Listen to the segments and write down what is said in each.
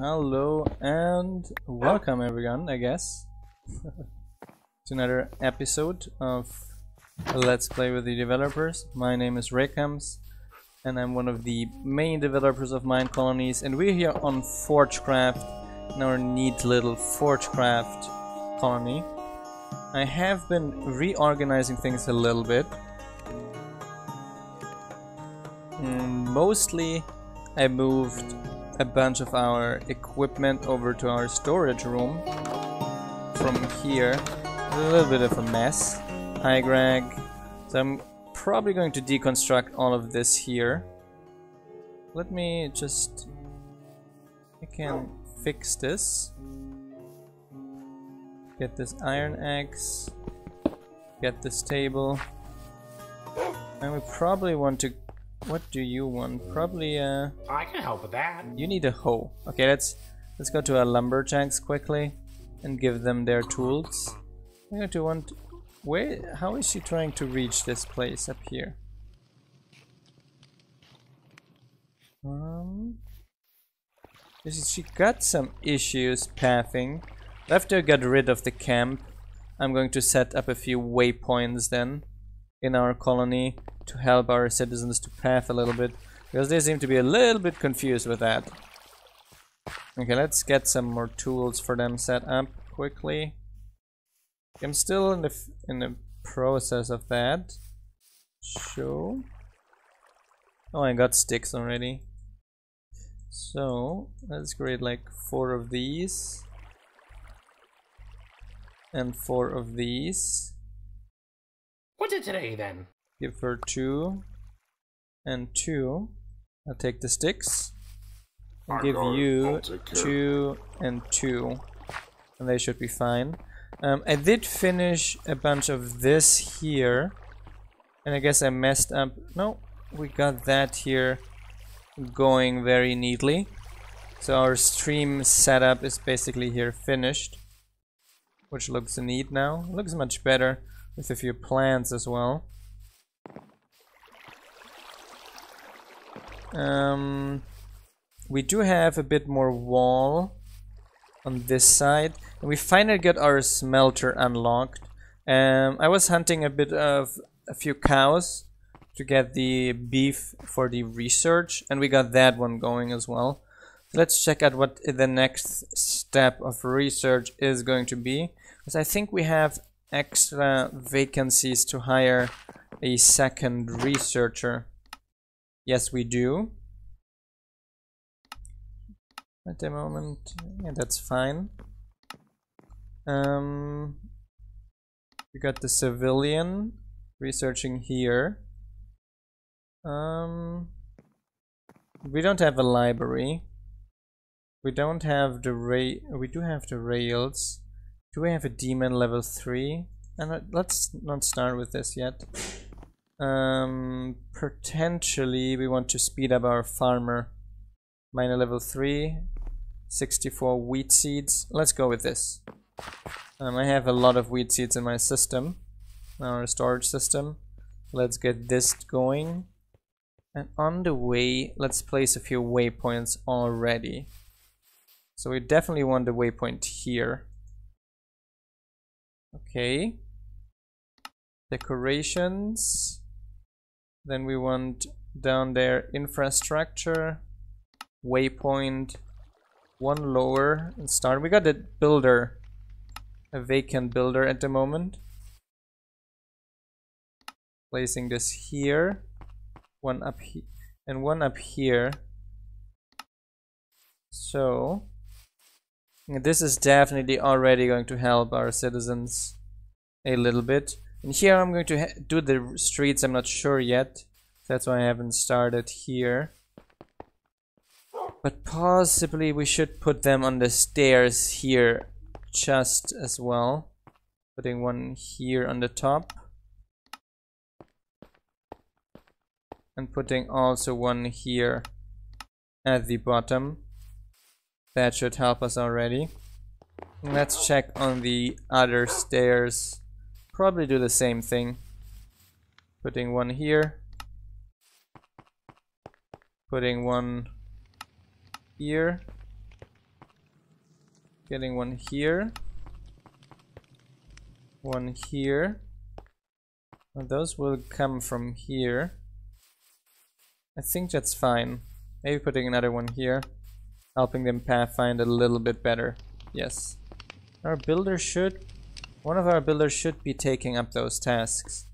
Hello and welcome everyone, I guess, to another episode of Let's Play with the Developers. My name is Raycoms and I'm one of the main developers of MineColonies and we're here on Forgecraft in our neat little Forgecraft colony. I have been reorganizing things a little bit. Mm, mostly I moved a bunch of our equipment over to our storage room from here. A little bit of a mess. Hi Greg. So I'm probably going to deconstruct all of this here. Let me just... I can fix this. Get this iron axe. Get this table. And we probably want to what do you want? Probably uh I can help with that. You need a hoe. Okay, let's let's go to our lumberjacks quickly and give them their tools. I'm going to want where how is she trying to reach this place up here? Um she got some issues pathing. After I got rid of the camp, I'm going to set up a few waypoints then in our colony to help our citizens to path a little bit because they seem to be a little bit confused with that. Okay, let's get some more tools for them set up quickly. I'm still in the in the process of that. Show. Oh, I got sticks already. So let's create like four of these and four of these. What's it today then? Give her two and two. I'll take the sticks. And give you two and two. And they should be fine. Um, I did finish a bunch of this here. And I guess I messed up. No, we got that here going very neatly. So our stream setup is basically here finished. Which looks neat now. looks much better with a few plants as well. Um, we do have a bit more wall on this side. And we finally got our smelter unlocked. Um, I was hunting a bit of a few cows to get the beef for the research and we got that one going as well. Let's check out what the next step of research is going to be. Because I think we have extra vacancies to hire a second researcher. Yes, we do. At the moment, yeah, that's fine. Um, we got the civilian researching here. Um, we don't have a library. We don't have the ray. We do have the rails. Do we have a demon level three? And let's not start with this yet. Um, potentially we want to speed up our farmer. Miner level 3, 64 wheat seeds. Let's go with this. Um, I have a lot of wheat seeds in my system, our storage system. Let's get this going. And on the way, let's place a few waypoints already. So we definitely want the waypoint here. Okay. Decorations. Then we want down there infrastructure, waypoint, one lower and start. We got a builder, a vacant builder at the moment. Placing this here, one up here, and one up here. So, this is definitely already going to help our citizens a little bit. And here I'm going to do the streets, I'm not sure yet. That's why I haven't started here. But possibly we should put them on the stairs here just as well. Putting one here on the top. And putting also one here at the bottom. That should help us already. Let's check on the other stairs probably do the same thing. Putting one here. Putting one here. getting one here. One here. And those will come from here. I think that's fine. Maybe putting another one here. Helping them pathfind a little bit better. Yes. Our builder should... One of our builders should be taking up those tasks.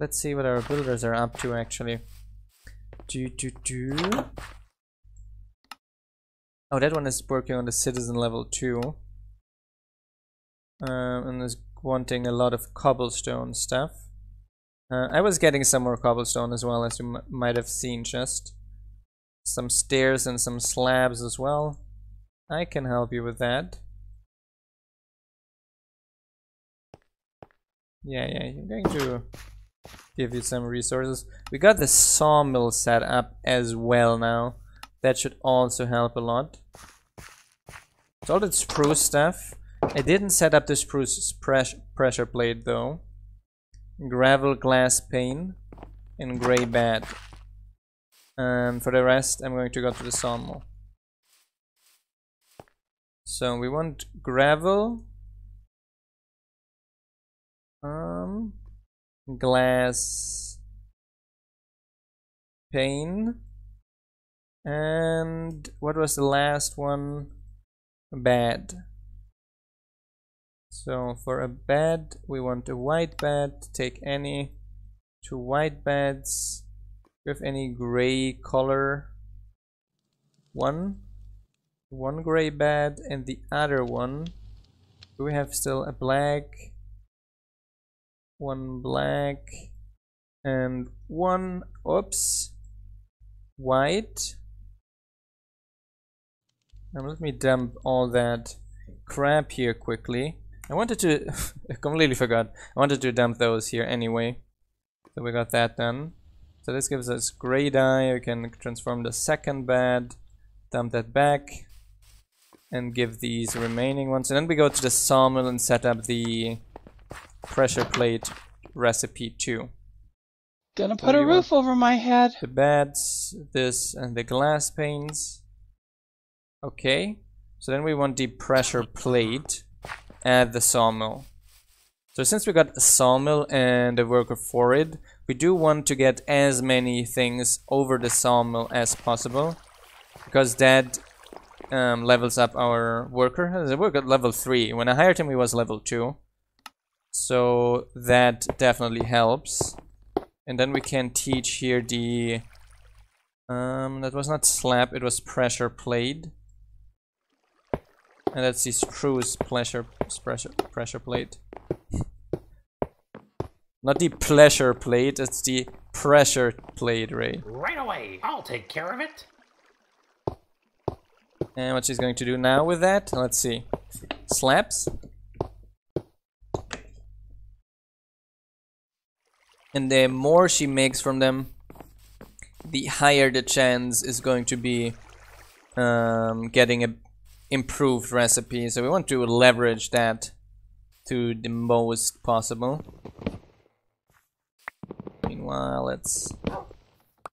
Let's see what our builders are up to actually. Do do do. Oh, that one is working on the citizen level too. Um, and is wanting a lot of cobblestone stuff. Uh, I was getting some more cobblestone as well, as you might have seen just. Some stairs and some slabs as well. I can help you with that. Yeah, yeah, I'm going to give you some resources. We got the sawmill set up as well now. That should also help a lot. It's all the spruce stuff. I didn't set up the spruce press pressure plate though. Gravel glass pane and gray bed. And for the rest, I'm going to go to the sawmill. So we want gravel, um, glass pane, and what was the last one? Bed. So for a bed, we want a white bed. Take any two white beds with any gray color. One, one gray bed, and the other one. Do we have still a black? One black, and one. Oops, white. Now let me dump all that crap here quickly. I wanted to, I completely forgot. I wanted to dump those here anyway. So we got that done. So this gives us gray dye. We can transform the second bed, dump that back, and give these remaining ones. And then we go to the sawmill and set up the pressure plate recipe 2. Gonna put a roof over my head. The beds, this, and the glass panes. Okay, so then we want the pressure plate at the sawmill. So since we got a sawmill and a worker for it, we do want to get as many things over the sawmill as possible. Because that um, levels up our worker. The worker level 3. When I hired him he was level 2. So that definitely helps. And then we can teach here the... Um, that was not slap, it was pressure plate. And that's the spruce pressure, pressure, pressure plate. Not the pleasure plate, it's the pressure plate, Ray. Right away, I'll take care of it. And what she's going to do now with that, let's see. Slaps. And the more she makes from them, the higher the chance is going to be um, getting a improved recipe. So we want to leverage that to the most possible. Meanwhile let's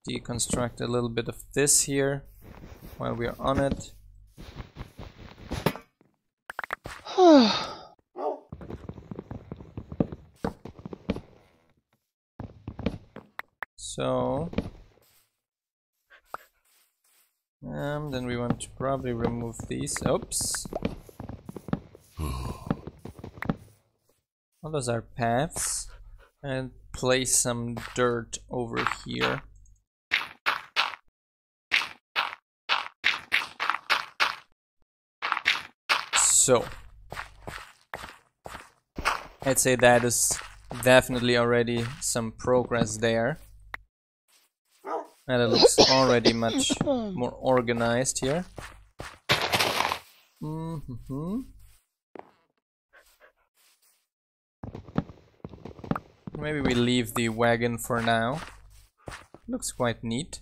deconstruct a little bit of this here while we are on it so um, then we want to probably remove these. Oops. All those are paths. And place some dirt over here. So. I'd say that is definitely already some progress there. And it looks already much more organized here. Mm -hmm. Maybe we leave the wagon for now. Looks quite neat.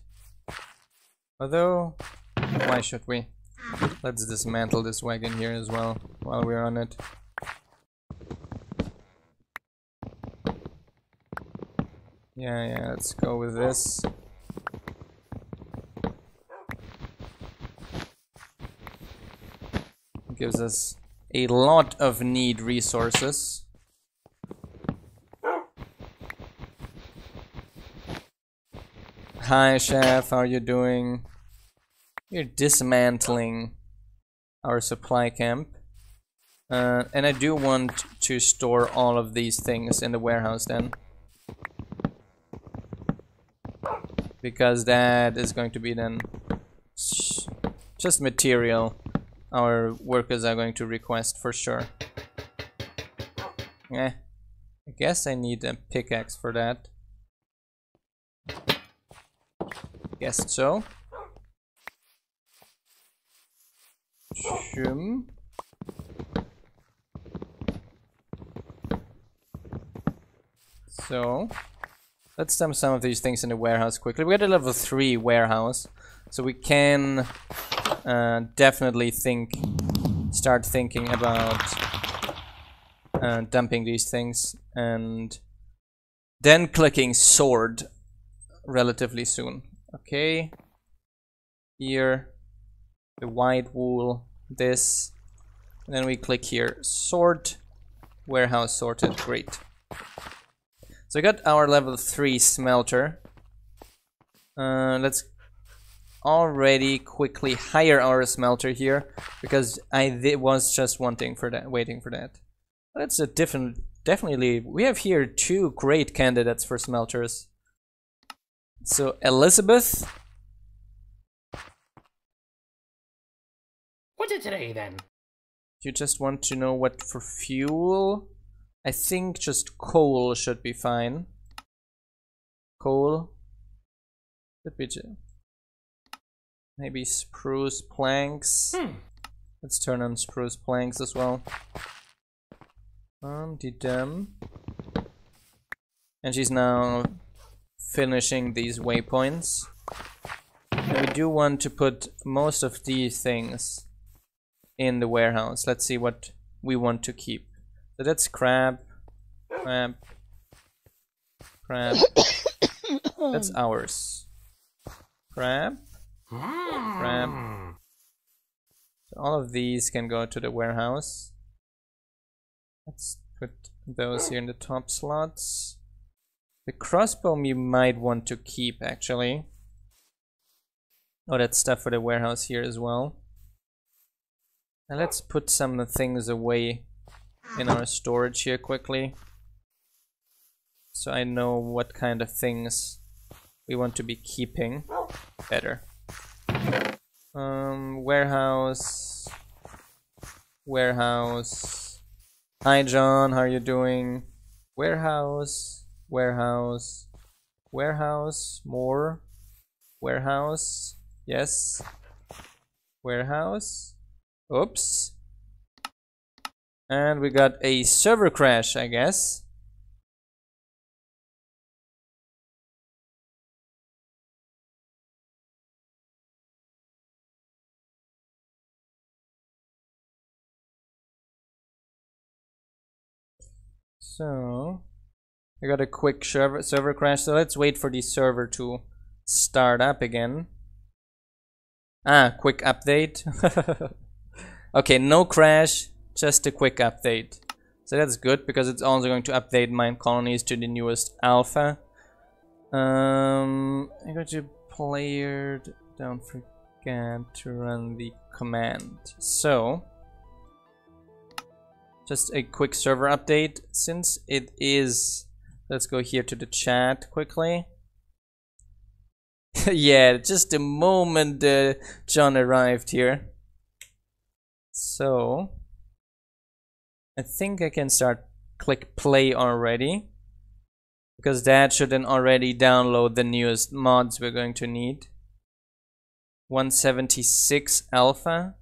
Although, why should we? Let's dismantle this wagon here as well while we're on it. Yeah, yeah, let's go with this. Gives us a lot of need resources. Hi, chef. How are you doing? You're dismantling our supply camp. Uh, and I do want to store all of these things in the warehouse then. Because that is going to be then just material our workers are going to request for sure. Eh, I guess I need a pickaxe for that. Guess so. Shum. So, let's dump some of these things in the warehouse quickly. We got a level 3 warehouse, so we can uh, definitely think, start thinking about uh, dumping these things and then clicking sword relatively soon. Okay, here, the white wool, this, and then we click here, sort, warehouse sorted, great. So I got our level 3 smelter. Uh, let's already quickly hire our smelter here because I was just wanting for that, waiting for that. That's a different, definitely, we have here two great candidates for smelters. So Elizabeth. What's it today then? You just want to know what for fuel? I think just coal should be fine. Coal. Should be maybe spruce planks. Hmm. Let's turn on spruce planks as well. Um, the dam. And she's now finishing these waypoints. And we do want to put most of these things in the warehouse. Let's see what we want to keep. So that's crab, crab, crab. that's ours. Crab, So all of these can go to the warehouse. Let's put those here in the top slots. The crossbow you might want to keep actually. Oh, that's stuff for the warehouse here as well. And let's put some of the things away in our storage here quickly. So I know what kind of things we want to be keeping better. Um, warehouse. Warehouse. Hi John, how are you doing? Warehouse. Warehouse. Warehouse. More. Warehouse. Yes. Warehouse. Oops. And we got a server crash, I guess. So, I got a quick server, server crash, so let's wait for the server to start up again. Ah, quick update. okay, no crash, just a quick update. So that's good because it's also going to update MineColonies to the newest alpha. Um, I got to player. Don't forget to run the command. So, just a quick server update since it is. Let's go here to the chat quickly. yeah, just the moment uh, John arrived here. So, I think I can start click play already because that should then already download the newest mods we're going to need 176 alpha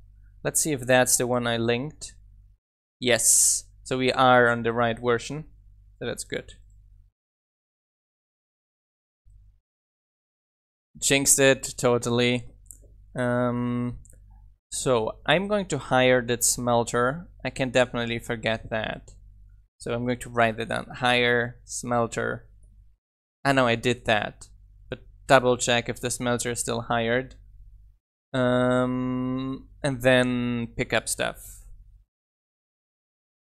let's see if that's the one I linked yes so we are on the right version so that's good jinxed it totally um, so I'm going to hire that smelter. I can definitely forget that. So I'm going to write it down. Hire smelter. I know I did that. But double check if the smelter is still hired. Um, and then pick up stuff.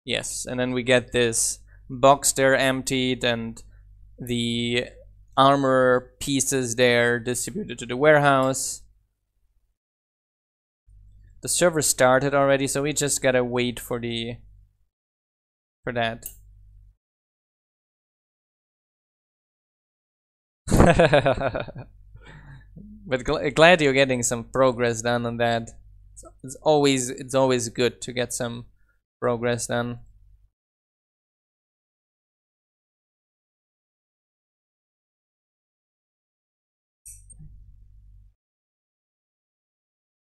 Yes, and then we get this box there emptied and the armor pieces there distributed to the warehouse. The server started already, so we just gotta wait for the for that. but gl glad you're getting some progress done on that. It's always it's always good to get some progress done.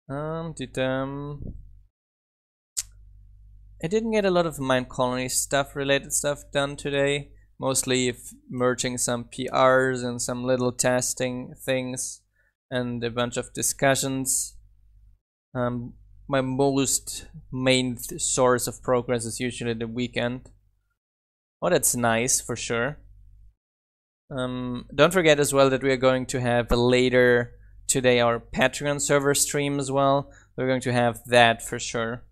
Um, did um, I didn't get a lot of Mind Colony stuff related stuff done today. Mostly merging some PRs and some little testing things and a bunch of discussions. Um, my most main source of progress is usually the weekend. Oh, that's nice for sure. Um, don't forget as well that we are going to have a later today our Patreon server stream as well. We're going to have that for sure.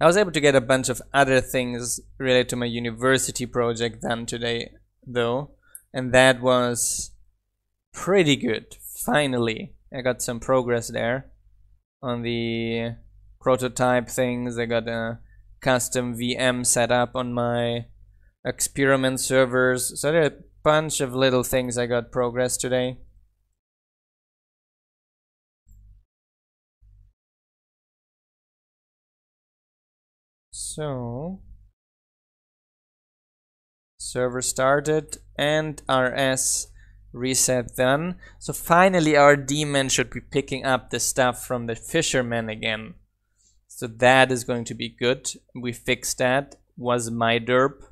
I was able to get a bunch of other things related to my university project done today though and that was pretty good finally I got some progress there on the prototype things I got a custom VM set up on my experiment servers. So there are a bunch of little things I got progress today. So server started and RS reset done. So finally our daemon should be picking up the stuff from the fisherman again. So that is going to be good. We fixed that. Was my derp.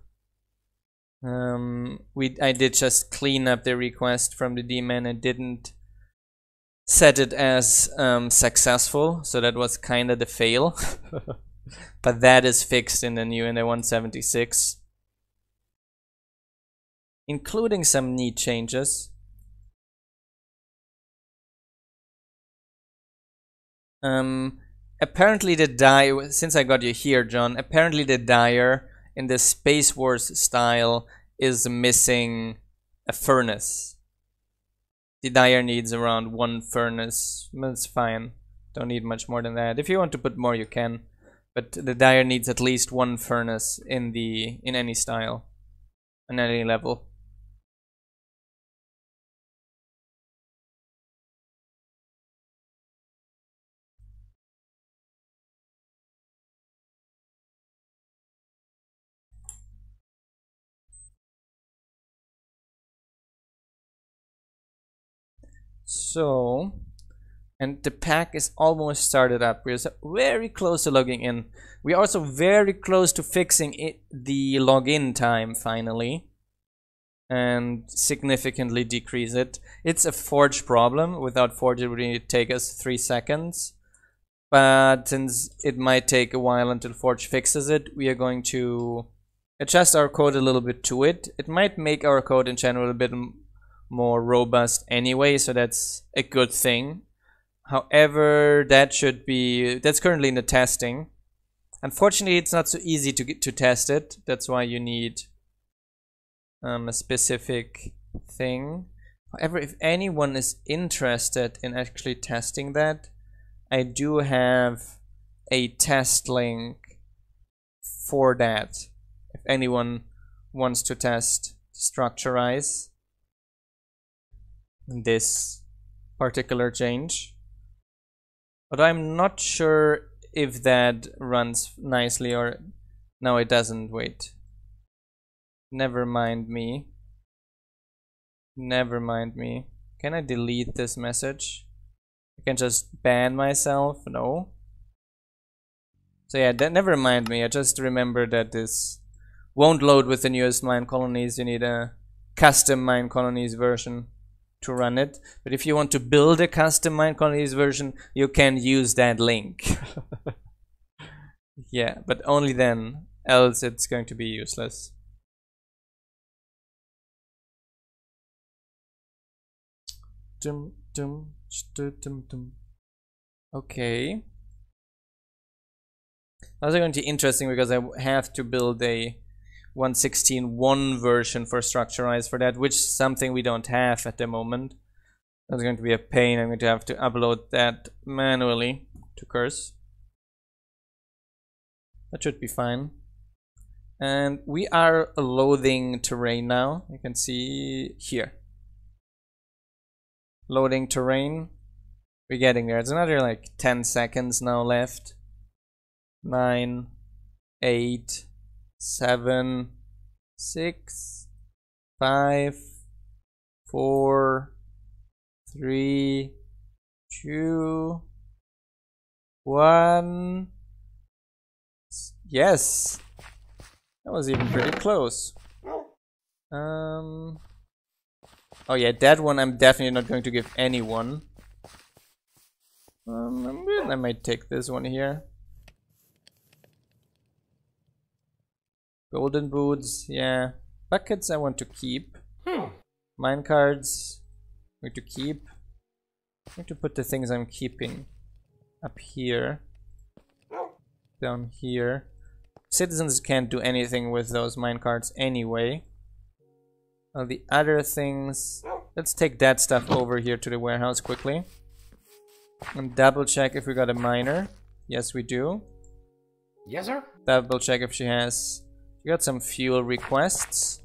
Um, we I did just clean up the request from the daemon and didn't set it as um, successful, so that was kind of the fail. but that is fixed in the new NA 176, including some neat changes. Um, apparently the die, since I got you here, John, apparently the dyer in the Space Wars style is missing a furnace. The dyer needs around one furnace. That's fine. Don't need much more than that. If you want to put more, you can. But the dyer needs at least one furnace in the in any style, on any level. So, and the pack is almost started up. We're very close to logging in. We're also very close to fixing it, the login time finally and significantly decrease it. It's a Forge problem. Without Forge, it would take us three seconds. But since it might take a while until Forge fixes it, we are going to adjust our code a little bit to it. It might make our code in general a bit more robust anyway, so that's a good thing. However, that should be that's currently in the testing. Unfortunately, it's not so easy to get to test it. That's why you need um, a specific thing. However, if anyone is interested in actually testing that, I do have a test link for that. If anyone wants to test Structurize this particular change. But I'm not sure if that runs nicely or... No, it doesn't. Wait. Never mind me. Never mind me. Can I delete this message? I can just ban myself? No. So yeah, that never mind me. I just remember that this won't load with the newest MineColonies. You need a custom MineColonies version to run it. But if you want to build a custom MineColonies version you can use that link. Yeah but only then else it's going to be useless. Dum, dum, Okay. That's going to be interesting because I have to build a 1.16.1 version for Structurized for that, which is something we don't have at the moment. That's going to be a pain. I'm going to have to upload that manually to Curse. That should be fine. And we are loading terrain now. You can see here. Loading terrain. We're getting there. It's another like 10 seconds now left. 9, 8, 7, 6, 5, 4, 3, 2, 1. Yes! That was even pretty close. Um. Oh yeah, that one I'm definitely not going to give anyone. Um, I might take this one here. Golden boots, yeah. Buckets I want to keep. Hmm. Minecarts, going to keep. I'm going to put the things I'm keeping up here. Down here. Citizens can't do anything with those minecarts anyway. Well, the other things... Let's take that stuff over here to the warehouse quickly. And double check if we got a miner. Yes, we do. Yes, sir. Double check if she has... She got some fuel requests.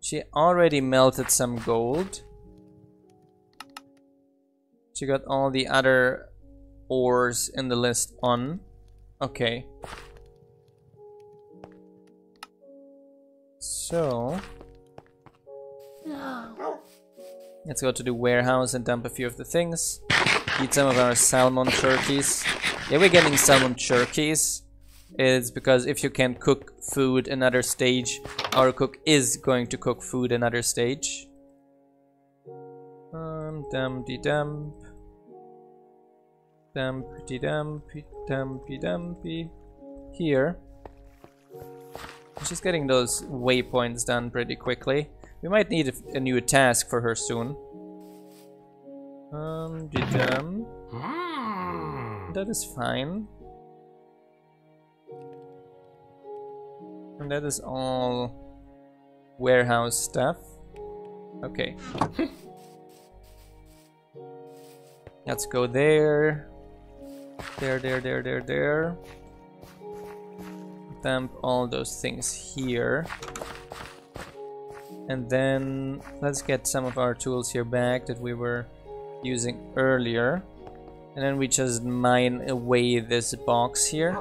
She already melted some gold. She got all the other ores in the list on. Okay. So... Let's go to the warehouse and dump a few of the things. Eat some of our salmon turkeys. Yeah, we're getting salmon turkeys. It's because if you can cook food another stage, our cook is going to cook food another stage. Um, dumpty dump. Dumpty dumpy dumpy dumpy. Here. She's getting those waypoints done pretty quickly. We might need a, a new task for her soon. Um, dum. Mm. That is fine. And that is all warehouse stuff. Okay. Let's go there. There, there, there, there, there. Dump all those things here. And then let's get some of our tools here back that we were using earlier. And then we just mine away this box here.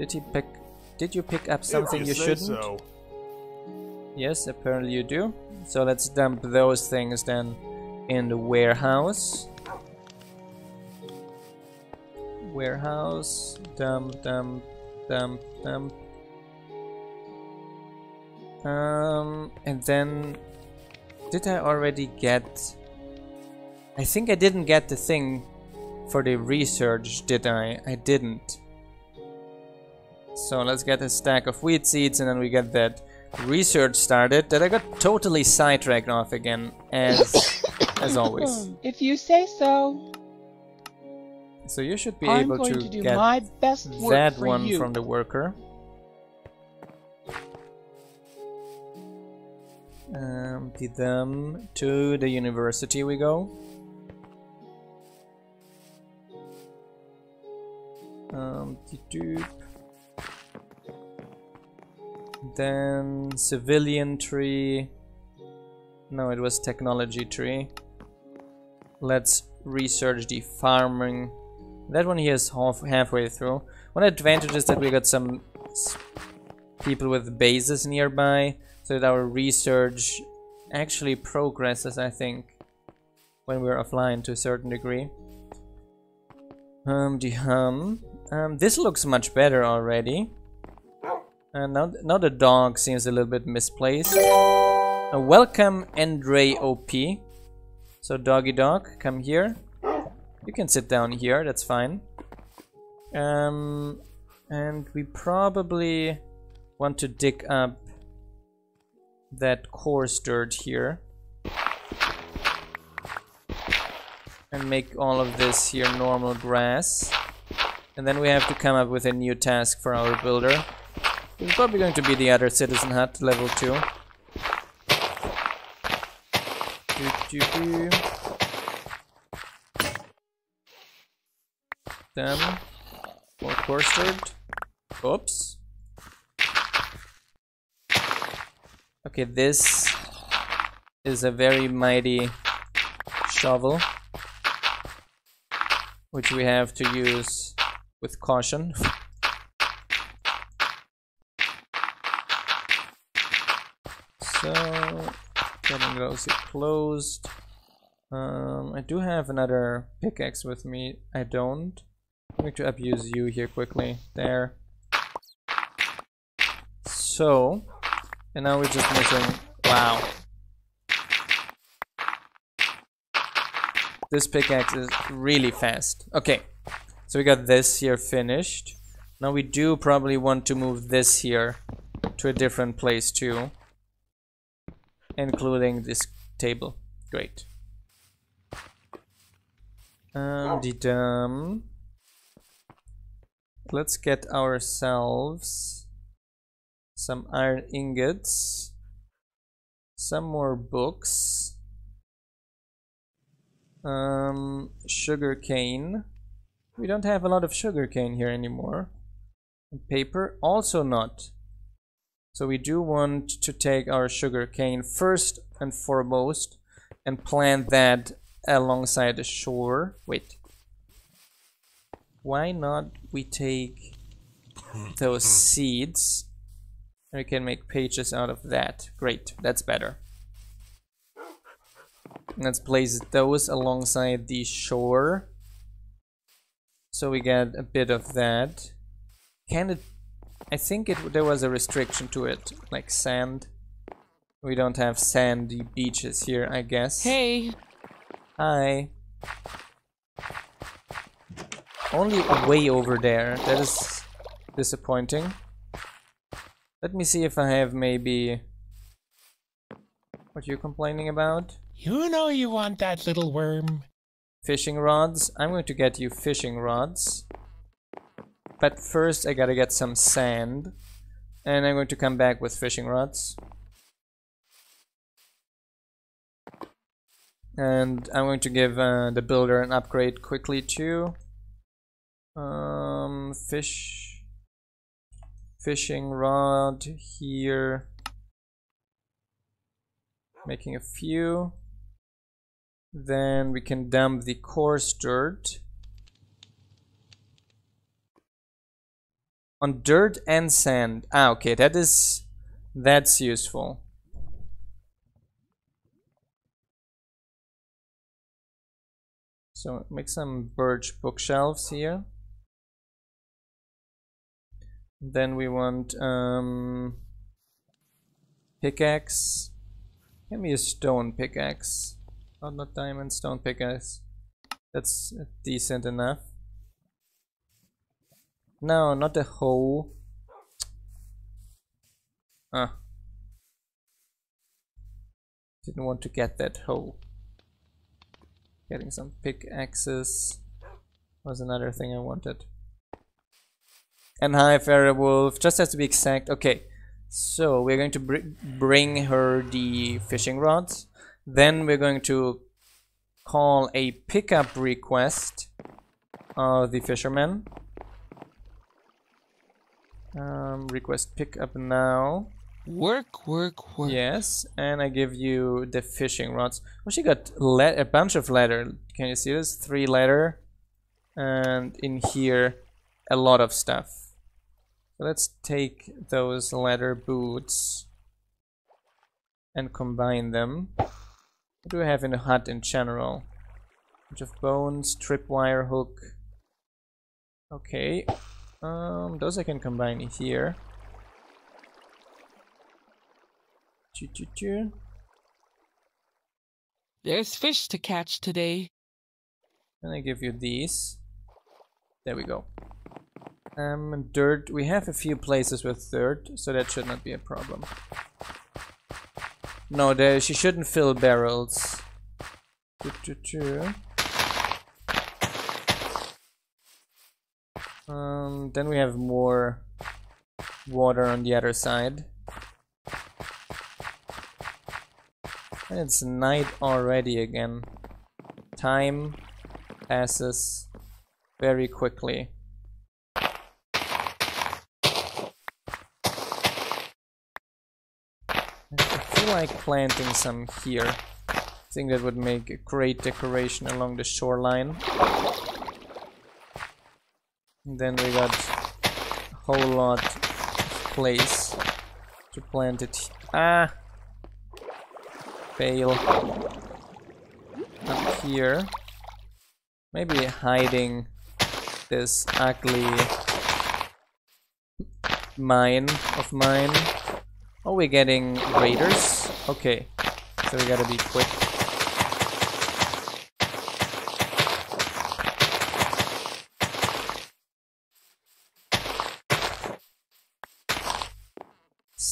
Did he pick... Did you pick up something you, shouldn't? So. Yes, apparently you do. So let's dump those things then in the warehouse. Warehouse, dump, dump, dump, dump. Um, and then did I already get? I think I didn't get the thing for the research, did I? I didn't. So let's get a stack of wheat seeds and then we get that research started that I got totally sidetracked off again as as always. If you say so, So you should be I'm able to, to do get my best work that for one you. from the worker. Um, to them to the university we go. Um, doop. Then civilian tree. No, it was technology tree. Let's research the farming. That one here is half halfway through. One advantage is that we got some people with bases nearby, so that our research actually progresses, I think, when we're offline to a certain degree. Um, the hum. Um, this looks much better already. And now, now the dog seems a little bit misplaced. Uh, welcome, Andre OP. So, doggy dog, come here. You can sit down here, that's fine. Um, and we probably want to dig up that coarse dirt here. And make all of this here normal grass. And then we have to come up with a new task for our builder. It's probably going to be the other citizen hut, level 2. Do, do, do. Then, more coarse. Oops. Okay, this is a very mighty shovel, which we have to use with caution. so, getting those closed. Um, I do have another pickaxe with me. I don't. I'm going to abuse you here quickly. There. So, and now we're just missing... Wow. This pickaxe is really fast. Okay, so we got this here finished. Now we do probably want to move this here to a different place too. Including this table. Great. Um, the dum. Let's get ourselves some iron ingots, some more books, um, sugar cane. We don't have a lot of sugar cane here anymore. And paper, also not. So we do want to take our sugar cane first and foremost and plant that alongside the shore. Wait. Why not we take those hmm. seeds we can make pages out of that. Great, that's better. Let's place those alongside the shore. So we get a bit of that. Can it... I think it there was a restriction to it, like sand. We don't have sandy beaches here, I guess. Hey. Hi. Only way over there. That is disappointing. Let me see if I have maybe... What you're complaining about? You know you want that little worm. Fishing rods. I'm going to get you fishing rods. But first I gotta get some sand. And I'm going to come back with fishing rods. And I'm going to give uh, the builder an upgrade quickly too. Um, fish, fishing rod here. Making a few. Then we can dump the coarse dirt. On dirt and sand. Ah, okay, that is... That's useful. So make some birch bookshelves here. Then we want um, pickaxe. Give me a stone pickaxe. Oh, not diamond, stone pickaxe. That's decent enough. No, not a hole. Ah. Didn't want to get that hole. Getting some pickaxes was another thing I wanted. And hi, Wolf. Just has to be exact. Okay, so we're going to br bring her the fishing rods. Then we're going to call a pickup request of the fisherman. Um, request pickup now. Work, work, work. Yes, and I give you the fishing rods. Oh, she got a bunch of leather. Can you see this? Three leather. And in here, a lot of stuff. Let's take those leather boots and combine them. What do we have in the hut in general? A Bunch of bones, tripwire hook. Okay. Um, those I can combine here. Choo choo choo. There's fish to catch today. And I give you these. There we go. Um, dirt. We have a few places with dirt, so that should not be a problem. No, there she shouldn't fill barrels. Choo, choo, choo. Um, then we have more water on the other side. It's night already again. Time passes very quickly. I feel like planting some here. I think that would make a great decoration along the shoreline. Then we got a whole lot of place to plant it. Ah! Fail. Up here. Maybe hiding this ugly mine of mine. Oh, we're getting raiders? Okay, so we gotta be quick.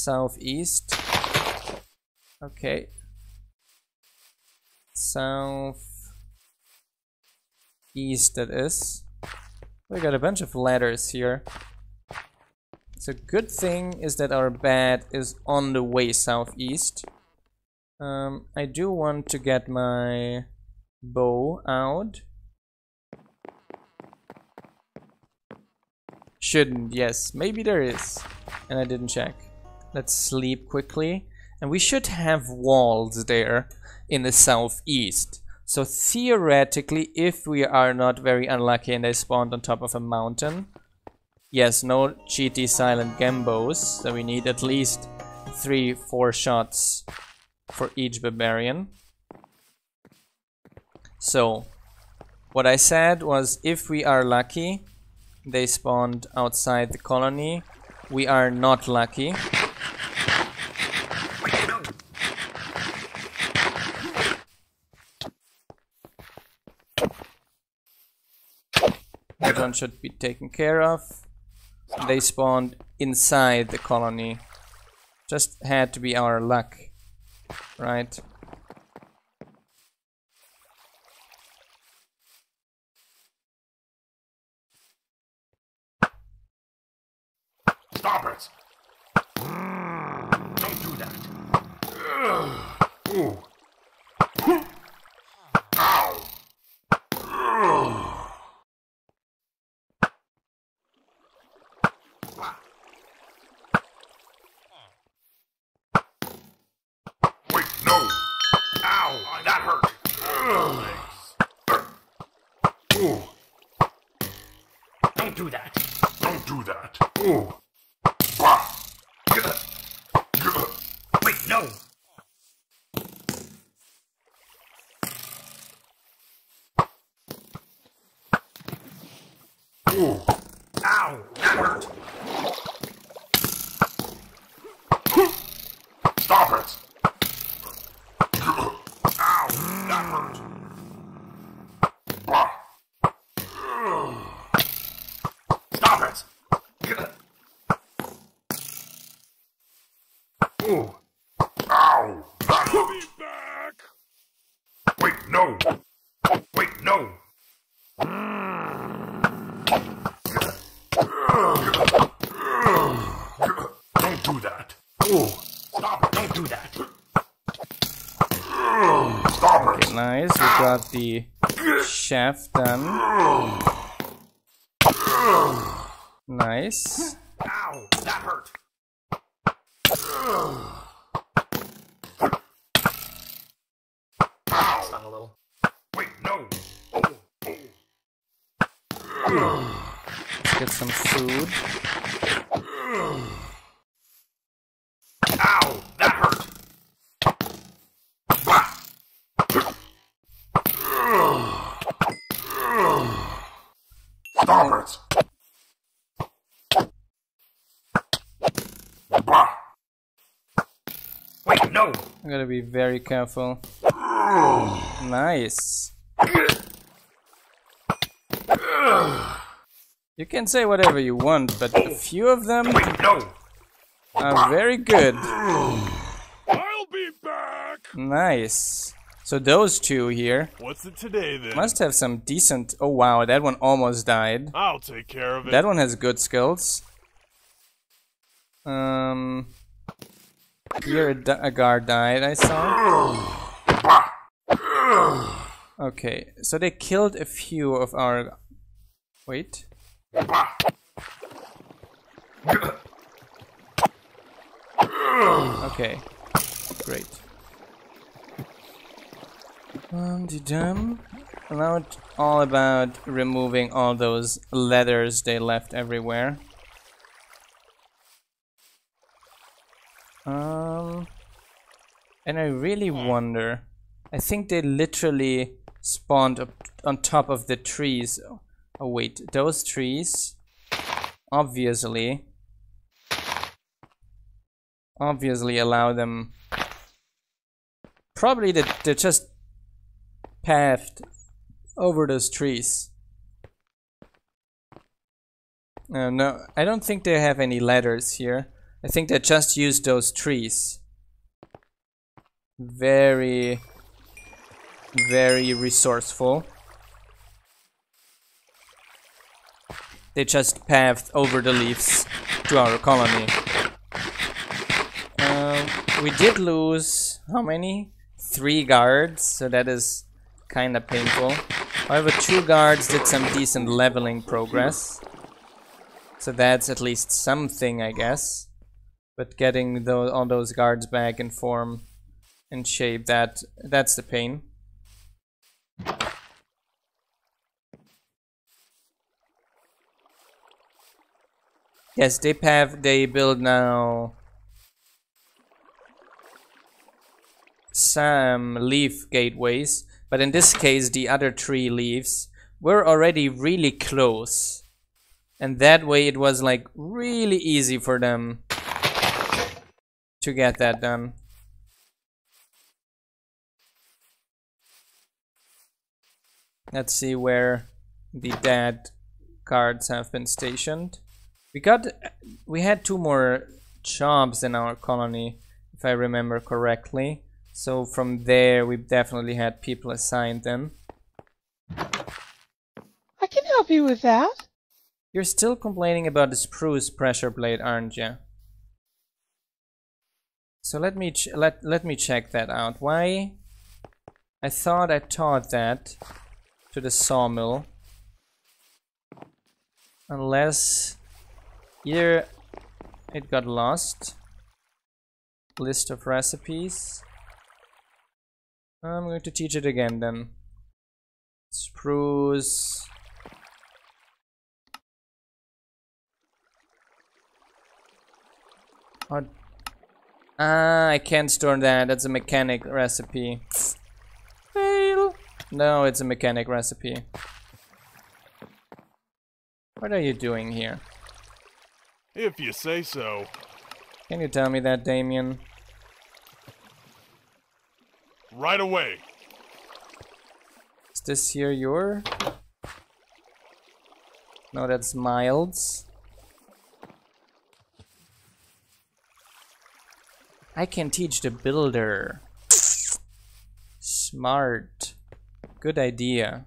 Southeast. Okay. South east that is. We got a bunch of ladders here. So good thing is that our bed is on the way southeast. Um, I do want to get my bow out. Shouldn't, yes. Maybe there is. And I didn't check. Let's sleep quickly. And we should have walls there in the southeast. So theoretically, if we are not very unlucky and they spawned on top of a mountain, yes, no cheaty silent gambos, so we need at least three, four shots for each barbarian. So, what I said was if we are lucky, they spawned outside the colony. We are not lucky. One should be taken care of. They spawned inside the colony. Just had to be our luck. Right? Stop it! Mm, don't do that. Ooh. Ow! Wait, no! Ow! That hurt! Ooh. Don't do that. Don't do that. Ooh. Bah. Wait, no! Ooh. Ow! That hurt! Stop it! Ow! That hurt! Bah. Stop it! Ooh. Ow! That hurt! Be back! Wait, no! Wait, no! Don't do that. Ooh. Stop it. Don't do that. Stop it. Nice, we got the shaft done. Nice. Ow! That hurt. Ow! Stung a little. Wait, no. Get some food. Ow! That hurt. Bah. Stop it. Bah. Wait, no. I gotta be very careful. Nice. You can say whatever you want, but a few of them are very good. I'll be back. Nice. So those two here What's it today then? must have some decent. Oh wow, that one almost died. I'll take care of it. That one has good skills. Um, here a, di- guard died. I saw. Okay, so they killed a few of our. Wait. Okay, great. Um, dum. Now it's all about removing all those leathers they left everywhere. Um, and I really wonder. I think they literally spawned up on top of the trees. Oh wait, those trees, obviously, obviously allow them. Probably that they're just pathed over those trees. Uh, no, I don't think they have any ladders here. I think they just used those trees. Very, very resourceful. They just pathed over the leaves to our colony. Um, we did lose how many? Three guards, so that is kind of painful. However, two guards did some decent leveling progress. So that's at least something, I guess. But getting those, all those guards back in form and shape, that that's the pain. Yes, they have they build now some leaf gateways, but in this case the other three leaves were already really close. And that way it was like really easy for them to get that done. Let's see where the dead cards have been stationed. We got we had two more jobs in our colony if I remember correctly. So from there we definitely had people assigned them. I can help you with that. You're still complaining about the spruce pressure plate, aren't you? So let me let let me check that out. Why? I thought I taught that to the sawmill. Unless here it got lost. List of recipes. I'm going to teach it again then. Spruce. What? Ah, I can't store that. That's a mechanic recipe. Fail. No, it's a mechanic recipe. What are you doing here? If you say so. Can you tell me that, Damien? Right away. Is this here your? No, that's Miles. I can teach the builder. Smart. Good idea.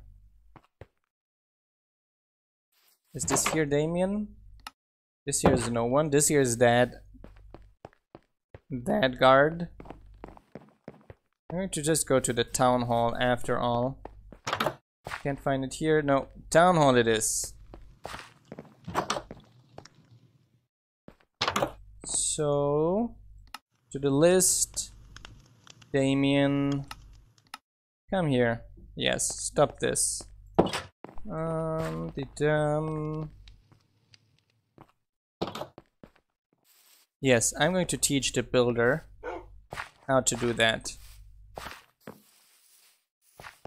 Is this here Damien? This here is no one. This here is that. That guard. I'm going to just go to the town hall after all. Can't find it here. No, town hall it is. So, to the list. Damien. Come here. Yes, stop this. Um, the um. Yes, I'm going to teach the builder how to do that.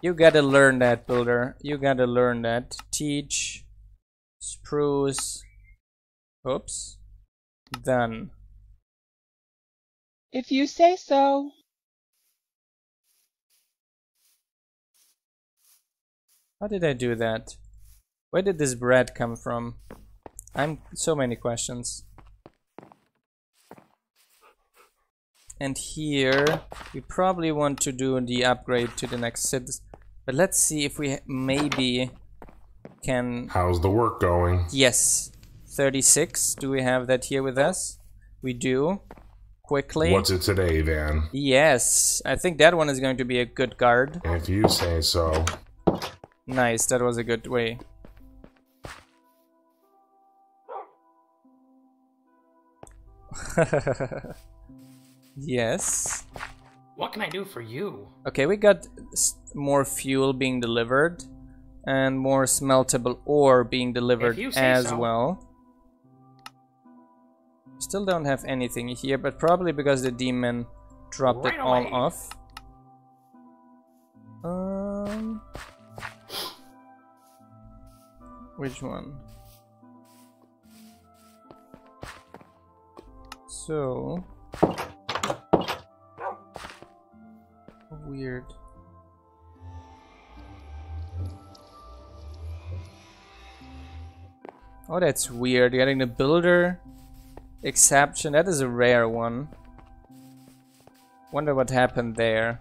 You gotta learn that, builder. You gotta learn that. Teach. Spruce. Oops. Done. If you say so. How did I do that? Where did this bread come from? I'm so many questions. And here, we probably want to do the upgrade to the next citizen. But let's see if we maybe can... How's the work going? Yes, 36. Do we have that here with us? We do. Quickly. What's it today, Van? Yes, I think that one is going to be a good guard. If you say so. Nice, that was a good way. yes. What can I do for you? Okay, we got more fuel being delivered and more smeltable ore being delivered as so. well. Still don't have anything here, but probably because the demon dropped it all away. off. Um, which one? So weird. Oh, that's weird. Getting the builder exception. That is a rare one. Wonder what happened there.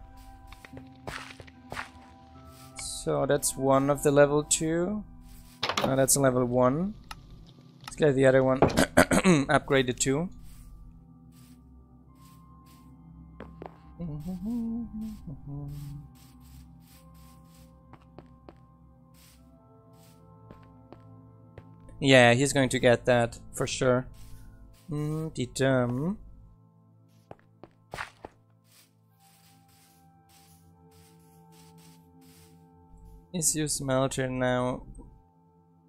So that's one of the level two. No, that's level one. Let's get the other one upgraded too. Yeah, he's going to get that for sure. The dumb. Is your smelter now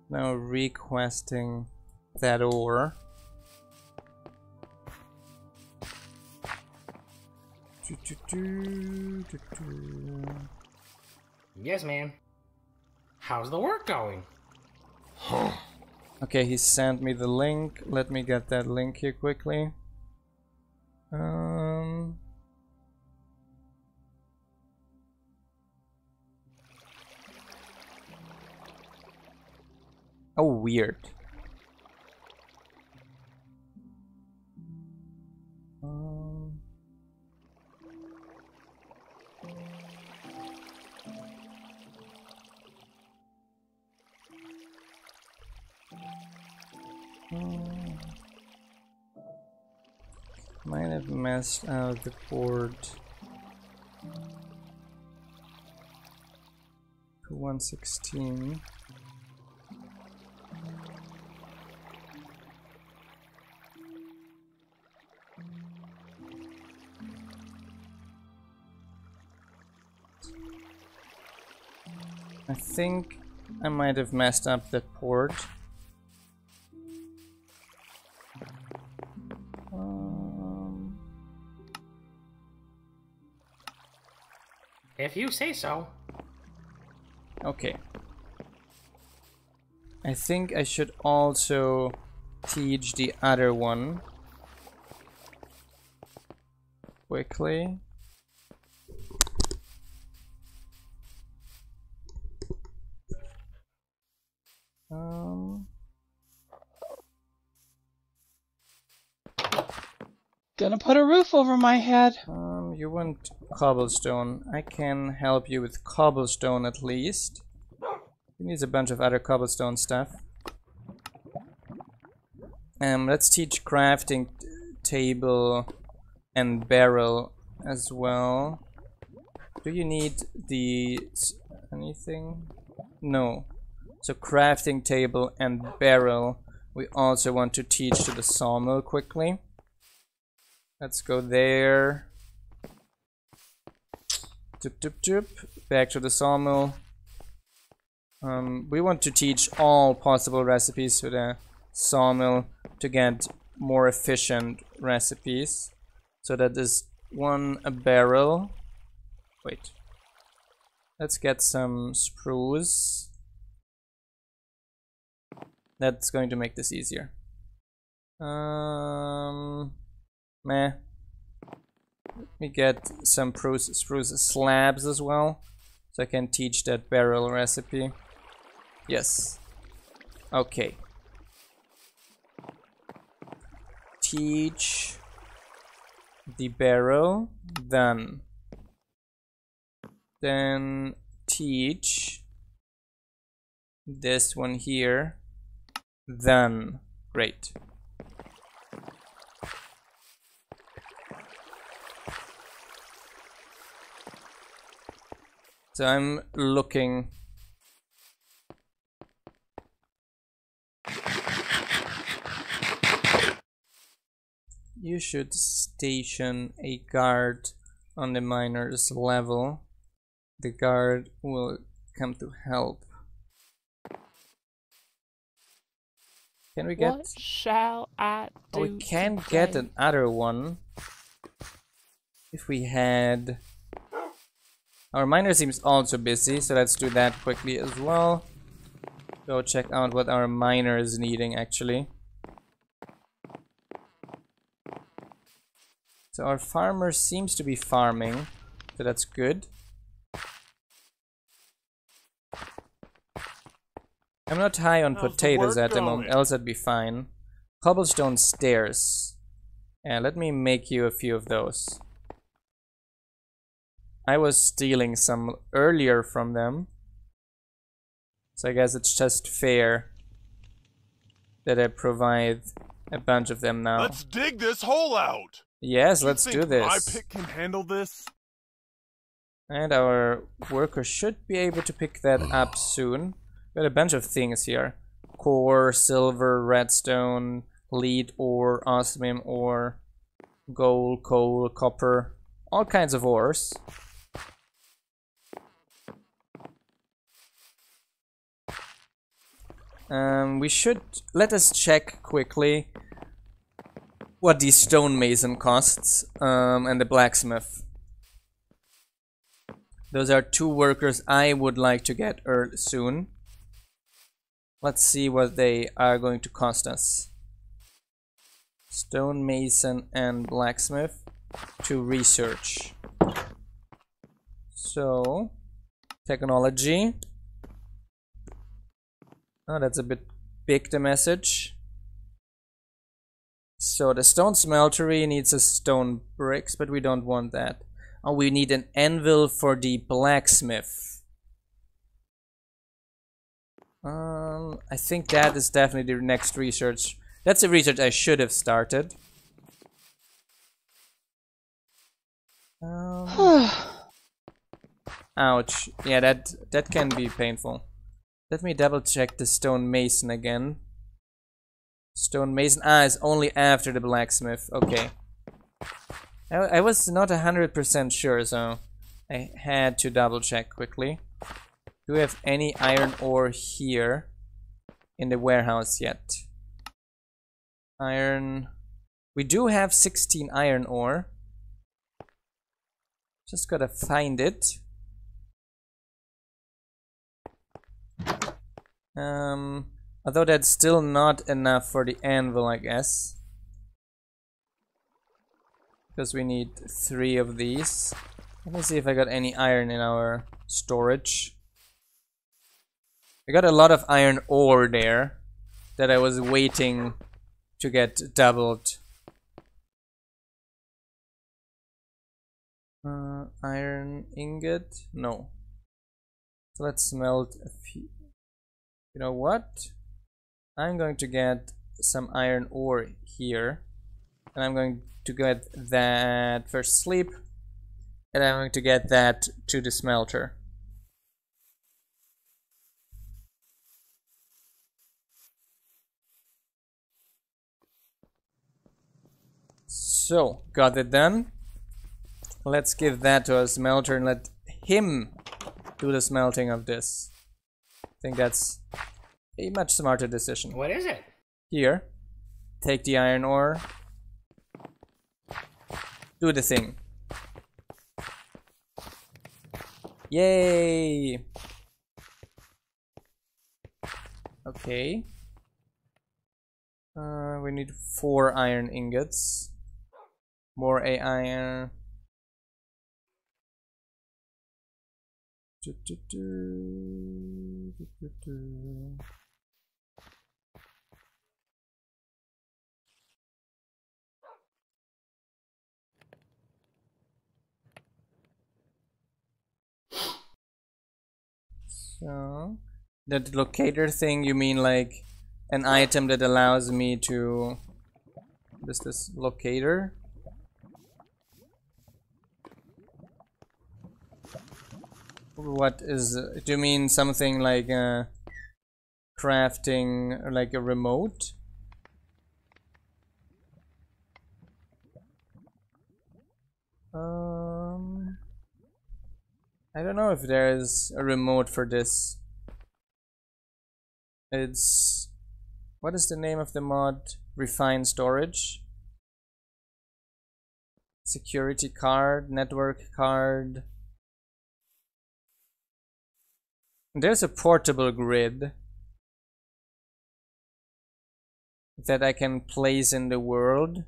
now requesting that ore? Yes, man. How's the work going? Okay, he sent me the link. Let me get that link here quickly. Um. Oh, weird. Hmm. Might have messed out the port. To 116. I think I might have messed up the port. If you say so. okay. I think I should also teach the other one quickly. Um, Gonna put a roof over my head. um, you want cobblestone. I can help you with cobblestone at least. He needs a bunch of other cobblestone stuff. Um, let's teach crafting table and barrel as well. Do you need the anything? No. So crafting table and barrel. We also want to teach to the sawmill quickly. Let's go there. Tip, tip, tip. Back to the sawmill. Um, we want to teach all possible recipes to the sawmill to get more efficient recipes. So that is one a barrel. Wait. Let's get some spruce. That's going to make this easier. Um, meh. Let me get some spruce, spruce slabs as well, so I can teach that barrel recipe. Yes. Okay. Teach the barrel, done. Then teach this one here, done. Great. So I'm looking You should station a guard on the miner's level. The guard will come to help. Can we get... What shall I do? Oh, we can get another one. If we had... Our miner seems also busy, so let's do that quickly as well. Go check out what our miner is needing actually. So our farmer seems to be farming, so that's good. I'm not high on How's potatoes work at the moment, else I'd be fine. Cobblestone stairs. Yeah, let me make you a few of those. I was stealing some earlier from them. So I guess it's just fair that I provide a bunch of them now. Let's dig this hole out. yes, let's do this. My pick can handle this. And our worker should be able to pick that up soon. We Got a bunch of things here. Core, silver, redstone, lead ore, osmium ore, gold, coal, copper. All kinds of ores. Um, we should... Let us check quickly what the stonemason costs um, and the blacksmith. Those are two workers I would like to get er soon. Let's see what they are going to cost us. Stonemason and blacksmith to research. So, technology. Oh, that's a bit big, the message. So the stone smeltery needs a stone bricks, but we don't want that. Oh, we need an anvil for the blacksmith. Um, I think that is definitely the next research. That's a research I should have started. Um, ouch. Yeah, that that can be painful. Let me double check the stone mason again. Stone mason. Ah, it's only after the blacksmith. Okay. I, I was not a hundred percent sure, so I had to double check quickly. Do we have any iron ore here in the warehouse yet? Iron. We do have 16 iron ore. Just gotta find it. Um, although that's still not enough for the anvil, I guess. Because we need three of these. Let me see if I got any iron in our storage. I got a lot of iron ore there that I was waiting to get doubled. Uh, iron ingot? No. So let's smelt a few. You know what? I'm going to get some iron ore here. And I'm going to get that for sleep. And I'm going to get that to the smelter. So, got it done. Let's give that to a smelter and let him do the smelting of this. I think that's a much smarter decision. What is it? Here, take the iron ore. Do the thing. Yay! Okay. Uh, we need four iron ingots. More a iron. So that locator thing you mean like an item that allows me to just this locator? What is do you mean something like uh crafting like a remote? Um I don't know if there's a remote for this. It's what is the name of the mod? Refined Storage. Security card, network card. There's a portable grid that I can place in the world.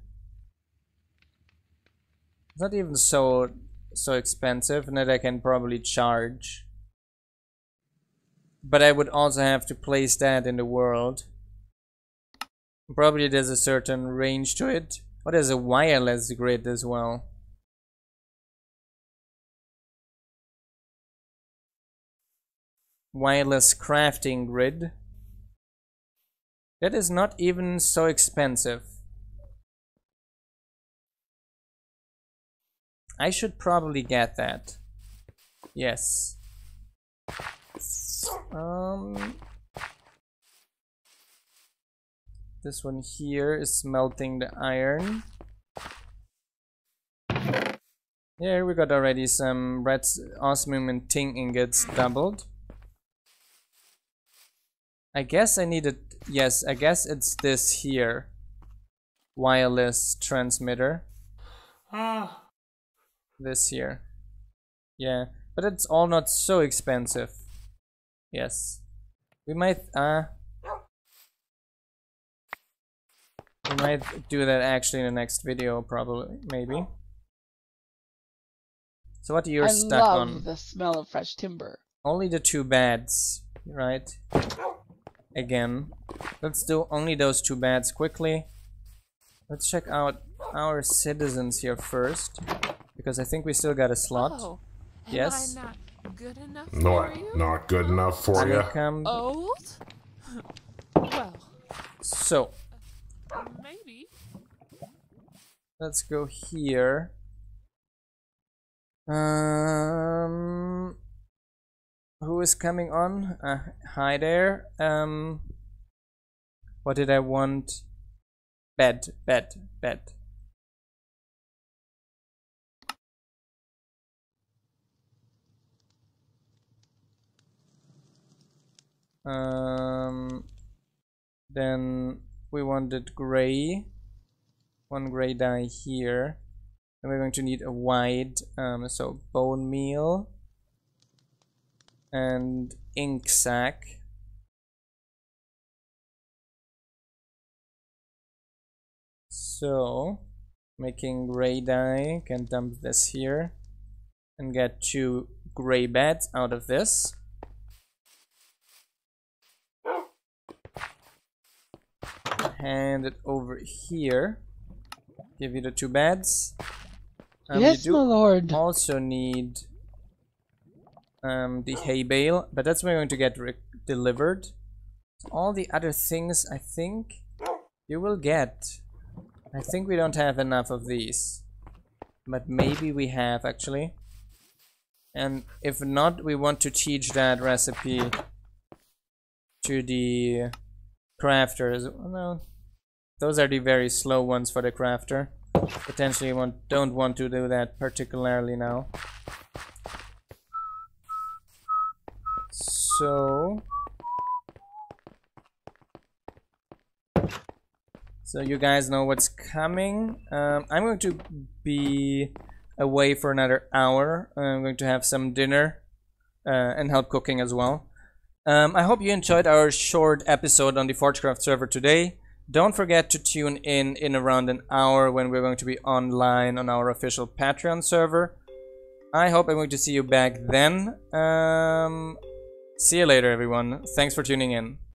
Not even so so expensive and that I can probably charge. But I would also have to place that in the world. Probably there's a certain range to it. Or there's a wireless grid as well. Wireless crafting grid. That is not even so expensive. I should probably get that. Yes. Um, this one here is melting the iron. Yeah, we got already some red osmium and tin ingots doubled. I guess I needed, yes, I guess it's this here. Wireless transmitter. Ah. This here. Yeah, but it's all not so expensive. Yes. We might, uh... We might do that actually in the next video, probably, maybe. So what are you're I stuck love on? the smell of fresh timber. Only the two beds, right? Again. Let's do only those two beds quickly. Let's check out our citizens here first. Because I think we still got a slot. Oh, am Yes. I not good enough Not, for you? not good enough for you. Honeycomb. Old? Well, So, maybe. let's go here. Um, who is coming on? Uh, hi there. Um, what did I want? Bed, bed, bed. Um, then we wanted gray. One gray dye here. And we're going to need a white, um, so bone meal and ink sac. So, making gray dye, can dump this here and get two gray beds out of this. Hand it over here. Give you the two beds. Um, you yes, do my lord. also need um, the hay bale, but that's where we're going to get re- delivered. All the other things, I think, you will get. I think we don't have enough of these, but maybe we have actually. And if not, we want to teach that recipe to the crafters. No, those are the very slow ones for the crafter. Potentially want, don't want to do that particularly now. So... So you guys know what's coming. Um, I'm going to be away for another hour. I'm going to have some dinner uh, and help cooking as well. Um, I hope you enjoyed our short episode on the ForgeCraft server today. Don't forget to tune in in around an hour when we're going to be online on our official Patreon server. I hope I'm going to see you back then. Um, see you later, everyone. Thanks for tuning in.